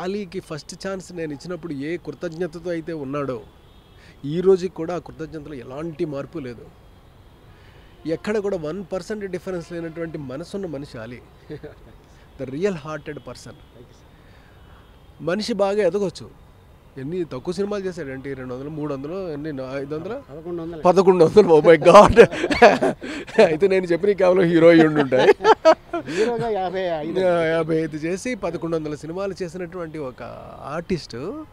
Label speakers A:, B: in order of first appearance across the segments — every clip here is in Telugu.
A: ఆలీకి ఫస్ట్ ఛాన్స్ నేను ఇచ్చినప్పుడు ఏ కృతజ్ఞతతో అయితే ఉన్నాడో ఈ రోజుకి కూడా ఆ కృతజ్ఞతలో ఎలాంటి మార్పు లేదు. ఎక్కడ కూడా వన్ పర్సెంట్ డిఫరెన్స్ లేనటువంటి మనసున్న మనిషి Ali. The real hearted person. మనిషి బాగా ఎదగొచ్చు. ఎన్ని తక్కువ సినిమాలు చేశాడంటే రెండు వందలు మూడు వందలు ఎన్ని? ఐదు వందలు?
B: పదకొండు వందలు.
A: Oh my god. అయితే నేను చెప్పిన కేవలం హీరో అయి ఉండుంటాయి
B: హీరోగా యాభై ఐదు.
A: యాభై ఐదు చేసి పదకొండు వందల సినిమాలు చేసినటువంటి ఒక ఆర్టిస్టు.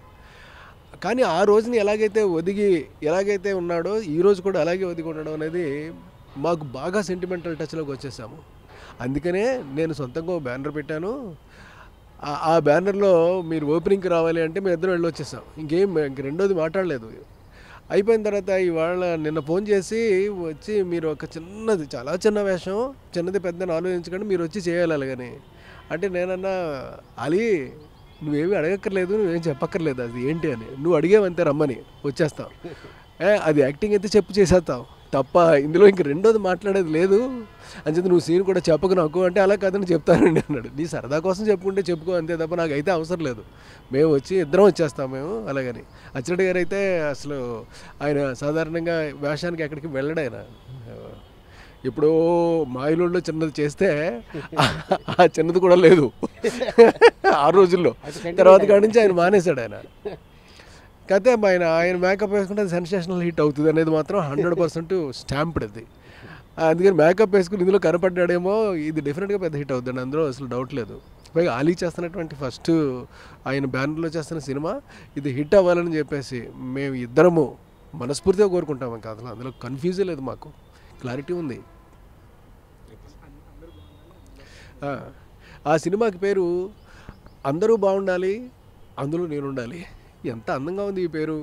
A: కానీ ఆ రోజుని ఎలాగైతే ఒదిగి ఎలాగైతే ఉన్నాడో ఈ రోజు కూడా అలాగే ఒదిగి ఉండడం అనేది మాకు బాగా సెంటిమెంటల్ టచ్లోకి వచ్చేసాము. అందుకనే నేను సొంతంగా బ్యానర్ పెట్టాను. ఆ- బ్యానర్లో మీరు ఓపెనింగ్కి రావాలి అంటే మేము ఇద్దరు వెళ్ళి వచ్చేసాం. ఇంకేం ఇంక రెండోది మాట్లాడలేదు. అయిపోయిన తర్వాత ఇవాళ నిన్న ఫోన్ చేసి వచ్చి మీరు ఒక చిన్నది చాలా చిన్న వేషం చిన్నది పెద్దని ఆలోచించకండి మీరు వచ్చి చేయాలి అలాగని. అంటే నేనన్నా అలీ నువ్వేమి అడగక్కర్లేదు నువ్వేం చెప్పక్కర్లేదు అది ఏంటి అని. నువ్వు అడిగేవంతే రమ్మని వచ్చేస్తావు ఏ అది యాక్టింగ్ అయితే చెప్పు చేసేస్తావు తప్ప ఇందులో ఇంక రెండోది మాట్లాడేది లేదు. అంచేత నువ్వు సీన్ కూడా చెప్పకు నాకు అంటే అలా కాదని చెప్తానండి అన్నాడు. నీ సరదా కోసం చెప్పుకుంటే చెప్పుకో అంతే తప్ప నాకు అయితే అవసరం లేదు. మేము వచ్చి ఇద్దరం వచ్చేస్తాం మేము అలాగని. అచ్చిరెడ్డి గారు అయితే అసలు ఆయన సాధారణంగా వేషానికి ఎక్కడికి వెళ్ళడు ఆయన. ఇప్పుడు మాయిలోళ్ళు చిన్నది చేస్తే ఆ చిన్నది కూడా లేదు. ఆ రోజుల్లో. తర్వాత కాడి నుంచి ఆయన మానేశాడు ఆయన. కాకపోతే ఆయన ఆయన మేకప్ వేసుకుంటే సెన్సేషనల్ హిట్ అవుతుంది అనేది మాత్రం హండ్రెడ్ పర్సెంట్ స్టాంప్డ్ అది. అందుకని మేకప్ వేసుకుని ఇందులో కనపడ్డాడేమో ఇది డెఫినెట్గా పెద్ద హిట్ అవుతుంది అందులో అసలు డౌట్ లేదు. పైగా అలీ చేస్తున్నటువంటి ఫస్ట్ ఆయన బ్యానర్లో చేస్తున్న సినిమా ఇది హిట్ అవ్వాలని చెప్పేసి మేము ఇద్దరము మనస్ఫూర్తిగా కోరుకుంటాం ఇంకా అసలు అందులో కన్ఫ్యూజే లేదు మాకు. క్లారిటీ ఉంది. ఆ, ఆ సినిమాకి పేరు అందరూ బాగుండాలి అందులో నేను ఉండాలి ఎంత అందంగా ఉంది ఈ పేరు.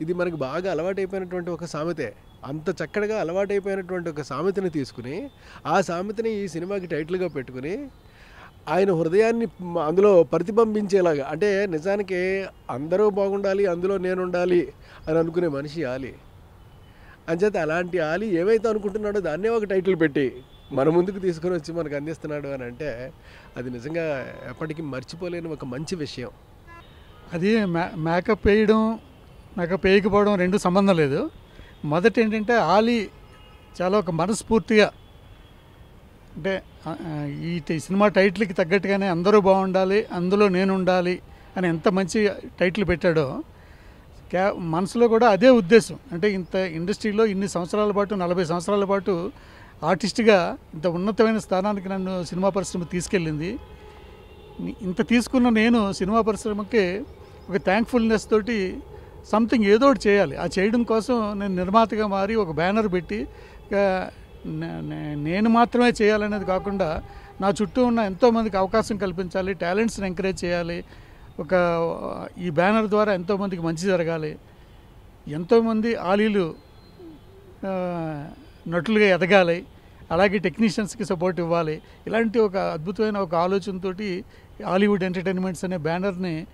A: ఇది మనకి బాగా అలవాటైపోయినటువంటి ఒక సామెతే. అంత చక్కగా అలవాటైపోయినటువంటి ఒక సామెతని తీసుకుని ఆ సామెతని ఈ సినిమాకి టైటిల్గా పెట్టుకుని ఆయన హృదయాన్ని అందులో ప్రతిబింబించేలాగా అంటే నిజానికి అందరూ బాగుండాలి అందులో నేను ఉండాలి అని అనుకునే మనిషి ఆలి. అంచేత అలాంటి ఆలి ఏవైతే అనుకుంటున్నాడో దాన్నే ఒక టైటిల్ పెట్టి మన ముందుకు తీసుకొని వచ్చి మనకు అందిస్తున్నాడు అని అంటే అది నిజంగా ఎప్పటికీ మర్చిపోలేని ఒక మంచి విషయం.
C: అది మే- మేకప్ వేయడం మేకప్ వేయకపోవడం రెండు సంబంధం లేదు. మొదట ఏంటంటే ఆలీ చాలా ఒక మనస్ఫూర్తిగా అంటే ఈ సినిమా టైటిల్కి తగ్గట్టుగానే అందరూ బాగుండాలి అందులో నేను ఉండాలి అని ఎంత మంచి టైటిల్ పెట్టాడో క్యా మనసులో కూడా అదే ఉద్దేశం. అంటే ఇంత ఇండస్ట్రీలో ఇన్ని సంవత్సరాల పాటు నలభై సంవత్సరాల పాటు ఆర్టిస్ట్గా ఇంత ఉన్నతమైన స్థానానికి నన్ను సినిమా పరిశ్రమ తీసుకెళ్ళింది. ఇంత తీసుకున్న నేను సినిమా పరిశ్రమకి ఒక థ్యాంక్ఫుల్నెస్ తోటి సంథింగ్ ఏదో ఒకటి చేయాలి. ఆ చేయడం కోసం నేను నిర్మాతగా మారి ఒక బ్యానర్ పెట్టి నే- నే- నేను మాత్రమే చేయాలనేది కాకుండా నా చుట్టూ ఉన్న ఎంతోమందికి అవకాశం కల్పించాలి టాలెంట్స్ని ఎంకరేజ్ చేయాలి. ఒక ఈ బ్యానర్ ద్వారా ఎంతోమందికి మంచి జరగాలి. ఎంతోమంది ఆలీలు నటులుగా ఎదగాలి. అలాగే టెక్నీషియన్స్కి సపోర్ట్ ఇవ్వాలి. ఇలాంటి ఒక అద్భుతమైన ఒక ఆలోచనతోటి హాలీవుడ్ ఎంటర్టైన్మెంట్స్ అనే బ్యానర్ని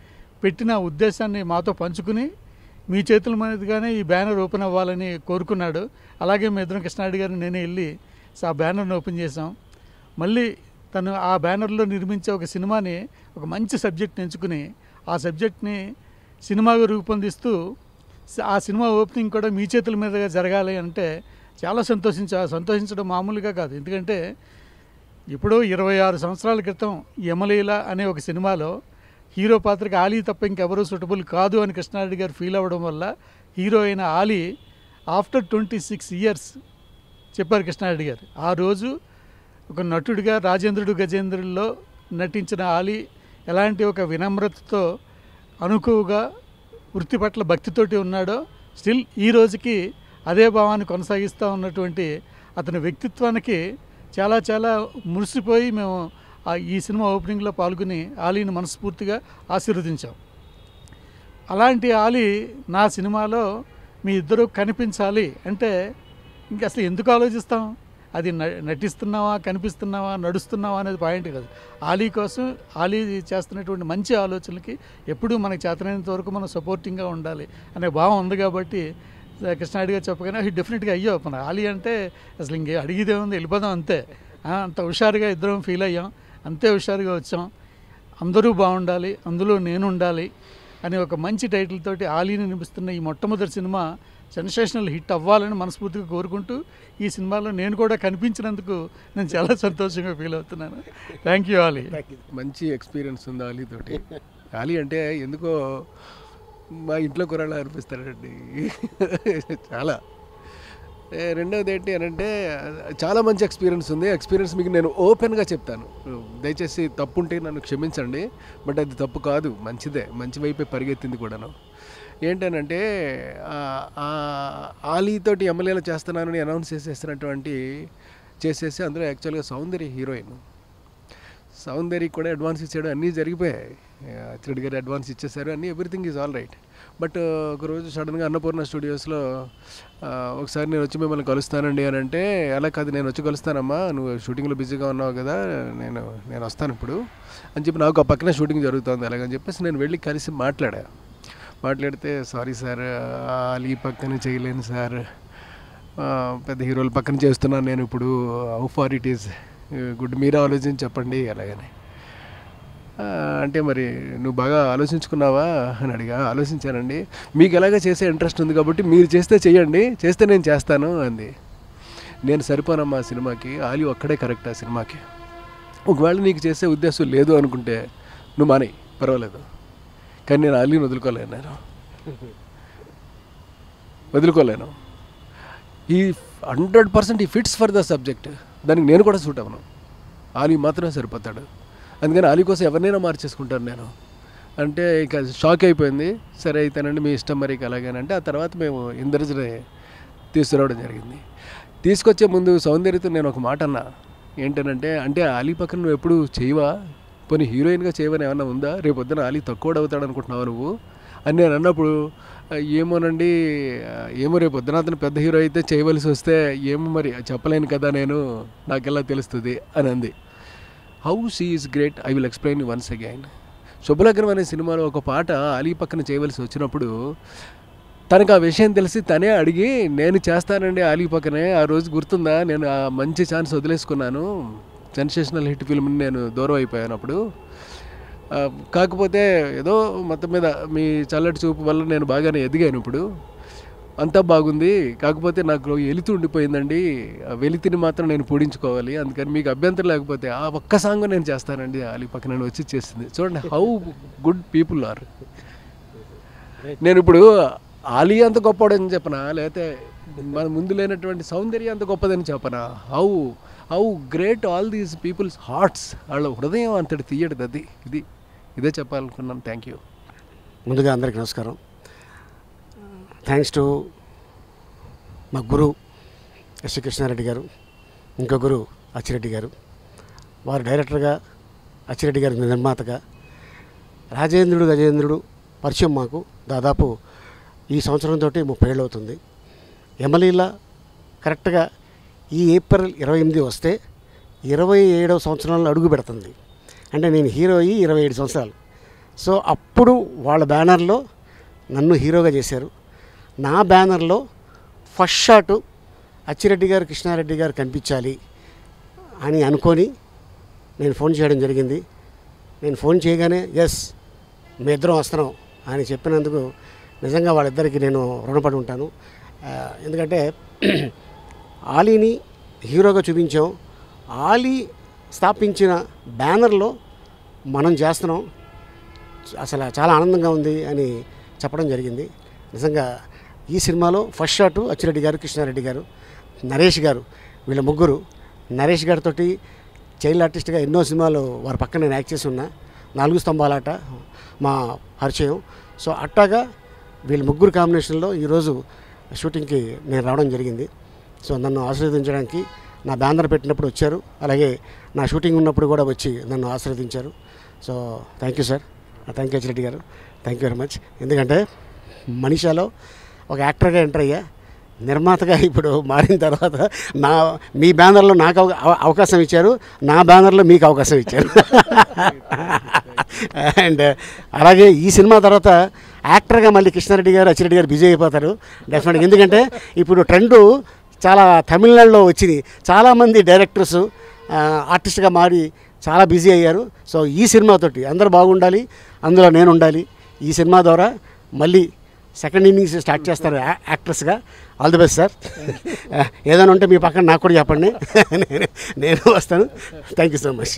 C: పెట్టిన ఉద్దేశాన్ని మాతో పంచుకుని మీ చేతుల మీదుగానే ఈ బ్యానర్ ఓపెన్ అవ్వాలని కోరుకున్నాడు. అలాగే మీ ఇద్దరం కృష్ణారెడ్డి గారిని నేనే వెళ్ళి ఆ బ్యానర్ని ఓపెన్ చేసాం మళ్ళీ తను ఆ బ్యానర్లో నిర్మించే ఒక సినిమాని ఒక మంచి సబ్జెక్ట్ని ఎంచుకుని ఆ సబ్జెక్ట్ని సినిమాగా రూపొందిస్తూ ఆ సినిమా ఓపెనింగ్ కూడా మీ చేతుల మీదుగా జరగాలి అంటే చాలా సంతోషించ సంతోషించడం మామూలుగా కాదు. ఎందుకంటే ఇప్పుడు ఇరవై ఆరు సంవత్సరాల క్రితం యమలీల అనే ఒక సినిమాలో హీరో పాత్రకి ఆలీ తప్ప ఇంకెవరూ సూటబుల్ కాదు అని కృష్ణారెడ్డి గారు ఫీల్ అవ్వడం వల్ల హీరో అయిన Ali after twenty six years చెప్పారు కృష్ణారెడ్డి గారు. ఆ రోజు ఒక నటుడిగా రాజేంద్రుడు గజేంద్రుల్లో నటించిన ఆలీ ఎలాంటి ఒక వినమ్రతతో అనుకువగా వృత్తి పట్ల భక్తితోటి ఉన్నాడో స్టిల్ ఈ రోజుకి అదే భావాన్ని కొనసాగిస్తూ ఉన్నటువంటి అతని వ్యక్తిత్వానికి చాలా చాలా మురిసిపోయి మేము ఈ సినిమా ఓపెనింగ్లో పాల్గొని ఆలీని మనస్ఫూర్తిగా ఆశీర్వదించాం. అలాంటి ఆలీ నా సినిమాలో మీ ఇద్దరు కనిపించాలి అంటే ఇంక అసలు ఎందుకు ఆలోచిస్తాం? అది నటిస్తున్నావా కనిపిస్తున్నావా నడుస్తున్నావా అనేది పాయింట్ కాదు. ఆలీ కోసం ఆలీ చేస్తున్నటువంటి మంచి ఆలోచనలకి ఎప్పుడూ మనకి చేతనైనంత వరకు మనం సపోర్టింగ్గా ఉండాలి అనే భావం ఉంది కాబట్టి కృష్ణారెడ్డి గారు చెప్పగానే డెఫినెట్గా అయ్యో మన ఆలీ అంటే అసలు ఇంకే అడిగిదే ఉంది వెళ్ళిపోదాం అంతే. అంత హుషారుగా ఇద్దరం ఫీల్ అయ్యాం. అంతే హుషారుగా వచ్చాం. అందరూ బాగుండాలి అందులో నేను ఉండాలి అనే ఒక మంచి టైటిల్ తోటి ఆలీని నిలుస్తున్న ఈ మొట్టమొదటి సినిమా సెన్సేషనల్ హిట్ అవ్వాలని మనస్ఫూర్తిగా కోరుకుంటూ ఈ సినిమాలో నేను కూడా కనిపించినందుకు నేను చాలా సంతోషంగా ఫీల్ అవుతున్నాను. Thank you Ali.
A: మంచి ఎక్స్పీరియన్స్ ఉంది ఆలీ తోటి. అలీ అంటే ఎందుకో మా ఇంట్లో కూరలా అనిపిస్తాడండి. చాలా. రెండవది ఏంటి అని అంటే చాలా మంచి ఎక్స్పీరియన్స్ ఉంది. ఎక్స్పీరియన్స్ మీకు నేను ఓపెన్గా చెప్తాను. దయచేసి తప్పు ఉంటే నన్ను క్షమించండి బట్ అది తప్పు కాదు. మంచిదే. మంచి వైపే పరిగెత్తింది కూడాను. ఏంటనంటే ఆలీతోటి ఎమ్మెల్యేలు చేస్తున్నానని అనౌన్స్ చేసేసినటువంటి చేసేసి అందులో యాక్చువల్గా సౌందర్య హీరోయిన్ సౌందర్య కూడా అడ్వాన్స్ ఇచ్చాడు. అన్నీ జరిగిపోయాయి. అచ్చిరెడ్డి గారు అడ్వాన్స్ ఇచ్చేసారు. అన్నీ everything is all right but ఒకరోజు సడన్గా అన్నపూర్ణ స్టూడియోస్లో uh, ఒకసారి నేను వచ్చి మిమ్మల్ని కలుస్తానండి అని అంటే అలా కాదు నేను వచ్చి కలుస్తానమ్మా. నువ్వు షూటింగ్లో బిజీగా ఉన్నావు కదా నేను నేను వస్తాను ఇప్పుడు. అని చెప్పి నాకు ఆ పక్కనే షూటింగ్ జరుగుతుంది అలాగని చెప్పేసి నేను వెళ్ళి కలిసి మాట్లాడా. మాట్లాడితే సారీ సార్ అలీ పక్కన చేయలేను సార్ పెద్ద హీరోల పక్కన చేస్తున్నాను నేను ఇప్పుడు. How far it is good మీరే ఆలోచించి చెప్పండి అలాగని. అంటే మరి నువ్వు బాగా ఆలోచించుకున్నావా అని అడిగా. ఆలోచించానండి. మీకు ఎలాగ చేసే ఇంట్రెస్ట్ ఉంది కాబట్టి మీరు చేస్తే చెయ్యండి చేస్తే నేను చేస్తాను అంది. నేను సరిపోనమ్మా ఆ సినిమాకి ఆలి ఒక్కడే కరెక్ట్ ఆ సినిమాకి. ఒకవేళ నీకు చేసే ఉద్దేశం లేదు అనుకుంటే నువ్వు మానే పర్వాలేదు. కానీ నేను ఆలీని వదులుకోలేను నేను. వదులుకోలేను. ఈ హండ్రెడ్ పర్సెంట్ ఈ ఫిట్స్ ఫర్ ద సబ్జెక్ట్. దానికి నేను కూడా సూట్ అవ్వను. ఆలీ మాత్రమే సరిపోతాడు. అందుకని ఆలీ కోసం ఎవరినైనా మార్చేసుకుంటాను నేను. అంటే ఇక షాక్ అయిపోయింది. సరే అయితేనండి మీ ఇష్టం మరి అలాగేనంటే ఆ తర్వాత మేము ఇంద్రజని తీసుకురావడం జరిగింది. తీసుకొచ్చే ముందు సౌందర్యతో నేను ఒక మాట అన్నా. ఏంటనంటే అంటే ఆలీ పక్కన నువ్వు ఎప్పుడు చేయవా? పోనీ హీరోయిన్గా చేయవని ఏమన్నా ఉందా? రేపు పొద్దున ఆలీ తక్కువ అవుతాడు అనుకుంటున్నావు నువ్వు? అని నేను అన్నప్పుడు ఏమోనండి ఏమో రేపు పొద్దున అతను పెద్ద హీరో అయితే చేయవలసి వస్తే ఏమో మరి చెప్పలేను కదా నేను నాకెలా తెలుస్తుంది? అని అంది. How she is great I will explain once again Subhalagnam అనే సినిమాలో ఒక పాట అలీ పక్కన చేయవలసి వచ్చినప్పుడు తనకు ఆ విషయం తెలిసి తనే అడిగి నేను చేస్తానండి అలీ పక్కనే ఆ రోజు గుర్తుందా? నేను ఆ మంచి ఛాన్స్ వదిలేసుకున్నాను. సెన్సేషనల్ హిట్ ఫిల్మ్ని నేను దూరం అయిపోయాను అప్పుడు. కాకపోతే ఏదో మొత్తం మీద మీ చల్లటి చూపు వల్ల నేను బాగానే ఎదిగాను ఇప్పుడు. అంతా బాగుంది. కాకపోతే నాకు వెలితి ఉండిపోయిందండి. ఆ వెలితిని మాత్రం నేను పూడించుకోవాలి. అందుకని మీకు అభ్యంతరం లేకపోతే ఆ ఒక్క సాంగ్ నేను చేస్తానండి. అలీ పక్కన నేను వచ్చి చేసింది. చూడండి హౌ గుడ్ పీపుల్ ఆర్ నేను ఇప్పుడు ఆలీ అంత గొప్పడని చెప్పనా? లేకపోతే మన ముందు లేనటువంటి సౌందర్యం అంత గొప్పదని చెప్పనా? How how great all these peoples hearts వాళ్ళ హృదయం అంతటి తీయటది అది ఇది ఇదే చెప్పాలనుకున్నాను. థ్యాంక్ యూ
B: ముందుగా అందరికీ నమస్కారం. థ్యాంక్స్ టు మా గురు ఎస్ కృష్ణారెడ్డి గారు ఇంకో గురు అచ్చిరెడ్డి గారు. వారు డైరెక్టర్గా అచ్చిరెడ్డి గారు నిర్మాతగా రాజేంద్రుడు గజేంద్రుడు పరిచయం మాకు దాదాపు ఈ సంవత్సరంతో ముప్పై ఏళ్ళు అవుతుంది. ఎమ్మెల్యేలా కరెక్ట్గా ఈ ఏప్రిల్ ఇరవై ఎనిమిది వస్తే ఇరవై ఏడవ సంవత్సరంలో అడుగు పెడుతుంది. అంటే నేను హీరో అయ్యి ఇరవై ఏడు సంవత్సరాలు. సో అప్పుడు వాళ్ళ బ్యానర్లో నన్ను హీరోగా చేశారు. నా బ్యానర్లో ఫస్ట్ షాటు అచ్చిరెడ్డి గారు కృష్ణారెడ్డి గారు కనిపించాలి అని అనుకొని నేను ఫోన్ చేయడం జరిగింది. నేను ఫోన్ చేయగానే ఎస్ మీ ఇద్దరం వస్తున్నాం అని చెప్పినందుకు నిజంగా వాళ్ళిద్దరికి నేను రుణపడి ఉంటాను. ఎందుకంటే ఆలీని హీరోగా చూపించాం ఆలీ స్థాపించిన బ్యానర్లో మనం చేస్తున్నాం. అసలు చాలా ఆనందంగా ఉంది అని చెప్పడం జరిగింది. నిజంగా ఈ సినిమాలో ఫస్ట్ షాటు అచ్చిరెడ్డి గారు కృష్ణారెడ్డి గారు నరేష్ గారు వీళ్ళ ముగ్గురు. నరేష్ గారితో చైల్డ్ ఆర్టిస్ట్గా ఎన్నో సినిమాలు వారి పక్కన నేను యాక్ట్ చేసి ఉన్నా. నాలుగు స్తంభాలాట మా పరిచయం. సో అట్టాగా వీళ్ళ ముగ్గురు కాంబినేషన్లో ఈరోజు షూటింగ్కి నేను రావడం జరిగింది. సో నన్ను ఆశీర్వదించడానికి నా బ్యానర్ పెట్టినప్పుడు వచ్చారు. అలాగే నా షూటింగ్ ఉన్నప్పుడు కూడా వచ్చి నన్ను ఆశీర్వదించారు. So thank you sir thank you Reddy గారు. థ్యాంక్ యూ వెరీ మచ్ ఎందుకంటే మనీషాలో ఒక యాక్టర్గా ఎంటర్ అయ్యా. నిర్మాతగా ఇప్పుడు మారిన తర్వాత నా మీ బ్యానర్లో నాకు అవ- అవకాశం ఇచ్చారు. నా బ్యానర్లో మీకు అవకాశం ఇచ్చారు. అండ్ అలాగే ఈ సినిమా తర్వాత యాక్టర్గా మళ్ళీ కృష్ణారెడ్డి గారు అచ్చిరెడ్డి గారు బిజీ అయిపోతారు. డెఫినెట్గా ఎందుకంటే ఇప్పుడు ట్రెండు చాలా తమిళనాడులో వచ్చింది. చాలామంది డైరెక్టర్స్ ఆర్టిస్ట్గా మారి చాలా బిజీ అయ్యారు. సో ఈ సినిమాతోటి అందరూ బాగుండాలి అందులో నేను ఉండాలి. ఈ సినిమా ద్వారా మళ్ళీ సెకండ్ ఇన్నింగ్స్ స్టార్ట్ చేస్తారు యాక్ట్రెస్గా. All the best sir. ఏదైనా ఉంటే మీ పక్కన నాకు కూడా చెప్పండి. నేను నేను వస్తాను. Thank you so much.